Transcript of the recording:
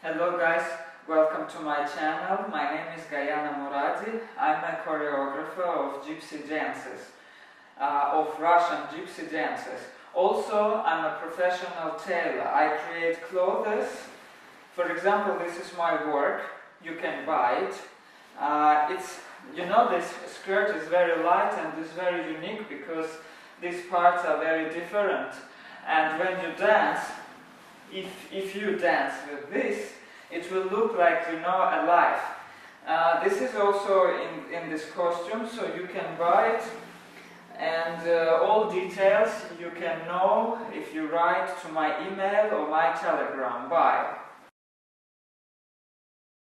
Hello guys, welcome to my channel. My name is Gayana Muradi. I'm a choreographer of gypsy dances, uh, of Russian gypsy dances. Also, I'm a professional tailor. I create clothes. For example, this is my work. You can buy it. Uh, it's, you know, this skirt is very light and is very unique because these parts are very different. And when you dance, if, if you dance with this, it will look like, you know, alive. Uh, this is also in, in this costume, so you can buy it. And uh, all details you can know if you write to my email or my telegram. Bye.